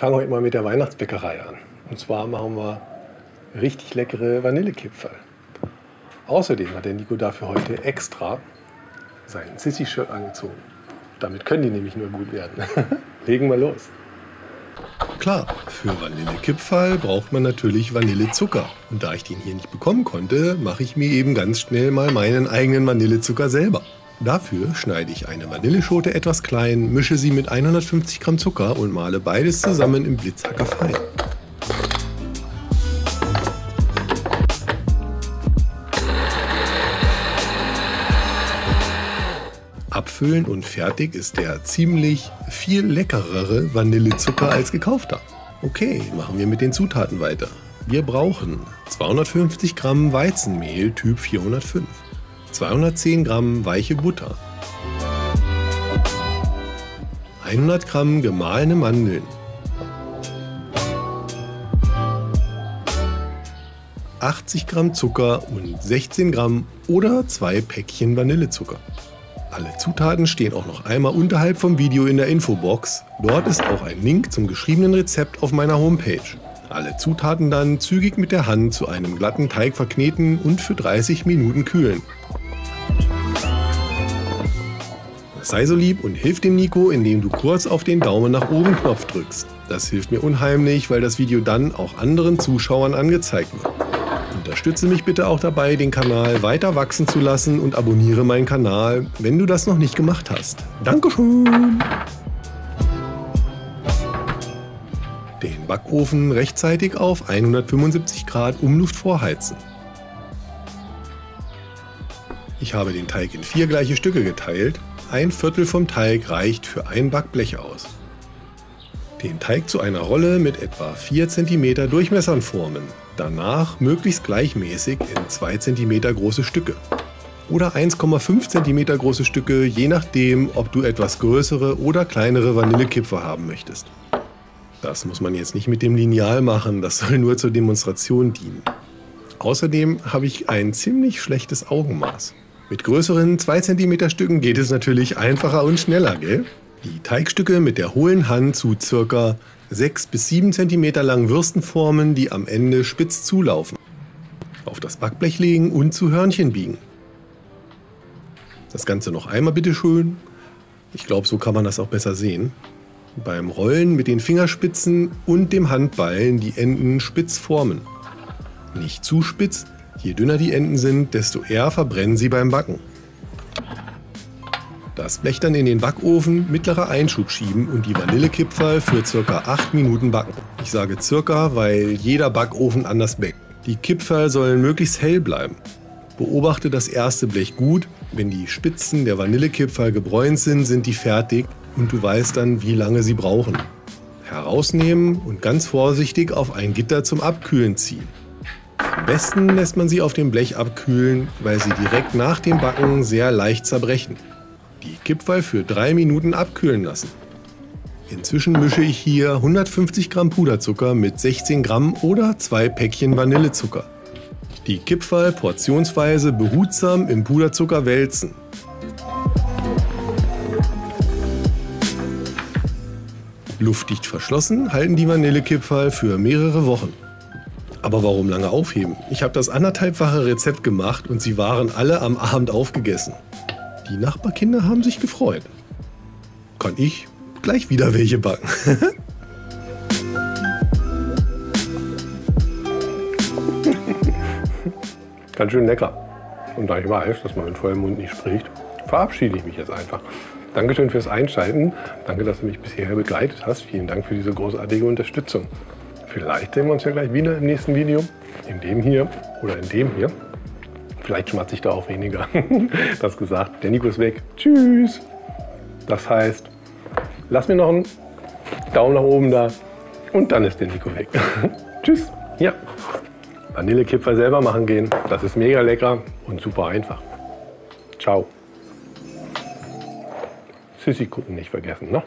fange heute mal mit der Weihnachtsbäckerei an. Und zwar machen wir richtig leckere Vanillekipferl. Außerdem hat der Nico dafür heute extra sein Sissy-Shirt angezogen. Damit können die nämlich nur gut werden. Legen wir los. Klar, für Vanillekipferl braucht man natürlich Vanillezucker. Und da ich den hier nicht bekommen konnte, mache ich mir eben ganz schnell mal meinen eigenen Vanillezucker selber. Dafür schneide ich eine Vanilleschote etwas klein, mische sie mit 150 Gramm Zucker und male beides zusammen im Blitzhacker fein. Abfüllen und fertig ist der ziemlich viel leckerere Vanillezucker als gekaufter. Okay, machen wir mit den Zutaten weiter. Wir brauchen 250 Gramm Weizenmehl Typ 405. 210 Gramm weiche Butter, 100 Gramm gemahlene Mandeln, 80 Gramm Zucker und 16 Gramm oder zwei Päckchen Vanillezucker. Alle Zutaten stehen auch noch einmal unterhalb vom Video in der Infobox. Dort ist auch ein Link zum geschriebenen Rezept auf meiner Homepage. Alle Zutaten dann zügig mit der Hand zu einem glatten Teig verkneten und für 30 Minuten kühlen. Sei so lieb und hilf dem Nico, indem du kurz auf den Daumen nach oben Knopf drückst. Das hilft mir unheimlich, weil das Video dann auch anderen Zuschauern angezeigt wird. Unterstütze mich bitte auch dabei, den Kanal weiter wachsen zu lassen und abonniere meinen Kanal, wenn du das noch nicht gemacht hast. Dankeschön! Den Backofen rechtzeitig auf 175 Grad Umluft vorheizen. Ich habe den Teig in vier gleiche Stücke geteilt ein Viertel vom Teig reicht für ein Backblech aus. Den Teig zu einer Rolle mit etwa 4 cm Durchmessern formen. Danach möglichst gleichmäßig in 2 cm große Stücke. Oder 1,5 cm große Stücke, je nachdem, ob du etwas größere oder kleinere Vanillekipfer haben möchtest. Das muss man jetzt nicht mit dem Lineal machen, das soll nur zur Demonstration dienen. Außerdem habe ich ein ziemlich schlechtes Augenmaß. Mit größeren 2 cm Stücken geht es natürlich einfacher und schneller, gell? Die Teigstücke mit der hohlen Hand zu ca. 6 bis 7 cm langen Würsten formen, die am Ende spitz zulaufen. Auf das Backblech legen und zu Hörnchen biegen. Das Ganze noch einmal bitte schön. Ich glaube, so kann man das auch besser sehen. Beim Rollen mit den Fingerspitzen und dem Handballen die Enden spitz formen. Nicht zu spitz, Je dünner die Enden sind, desto eher verbrennen sie beim Backen. Das Blech dann in den Backofen, mittlerer Einschub schieben und die Vanillekipferl für ca. 8 Minuten backen. Ich sage circa, weil jeder Backofen anders backt. Die Kipferl sollen möglichst hell bleiben. Beobachte das erste Blech gut. Wenn die Spitzen der Vanillekipferl gebräunt sind, sind die fertig und du weißt dann, wie lange sie brauchen. Herausnehmen und ganz vorsichtig auf ein Gitter zum Abkühlen ziehen. Am besten lässt man sie auf dem Blech abkühlen, weil sie direkt nach dem Backen sehr leicht zerbrechen. Die Kipferl für drei Minuten abkühlen lassen. Inzwischen mische ich hier 150 Gramm Puderzucker mit 16 Gramm oder zwei Päckchen Vanillezucker. Die Kipferl portionsweise behutsam im Puderzucker wälzen. Luftdicht verschlossen halten die Vanillekipferl für mehrere Wochen. Aber warum lange aufheben? Ich habe das anderthalbfache Rezept gemacht und sie waren alle am Abend aufgegessen. Die Nachbarkinder haben sich gefreut. Kann ich gleich wieder welche backen. Ganz schön lecker. Und da ich weiß, dass man mit vollem Mund nicht spricht, verabschiede ich mich jetzt einfach. Dankeschön fürs Einschalten. Danke, dass du mich bisher begleitet hast. Vielen Dank für diese großartige Unterstützung. Vielleicht sehen wir uns ja gleich wieder im nächsten Video. In dem hier oder in dem hier. Vielleicht schmatze ich da auch weniger. das gesagt. Der Nico ist weg. Tschüss. Das heißt, lass mir noch einen Daumen nach oben da und dann ist der Nico weg. Tschüss. Ja. Vanillekipferl selber machen gehen. Das ist mega lecker und super einfach. Ciao. Sissi gucken nicht vergessen, ne?